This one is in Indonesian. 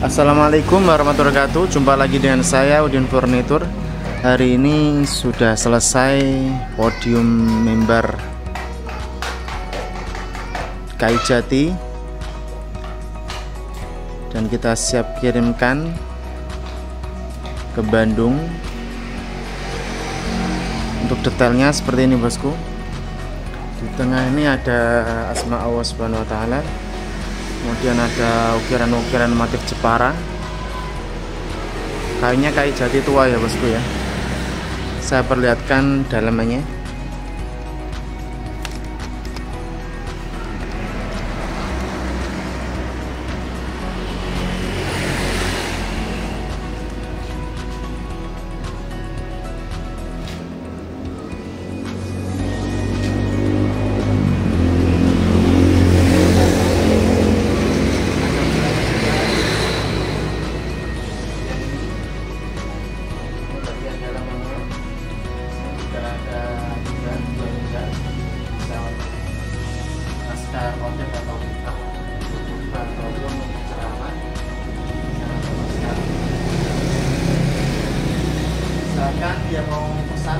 Assalamualaikum warahmatullahi wabarakatuh. Jumpa lagi dengan saya Udin Furnitur. Hari ini sudah selesai podium member Kai Jati. Dan kita siap kirimkan ke Bandung. Untuk detailnya seperti ini bosku. Di tengah ini ada Asma Allah Subhanahu Wa kemudian ada ukiran-ukiran motif Jepara. Kayunya kayu jati tua ya bosku ya. Saya perlihatkan dalamannya misalkan dia mau pesan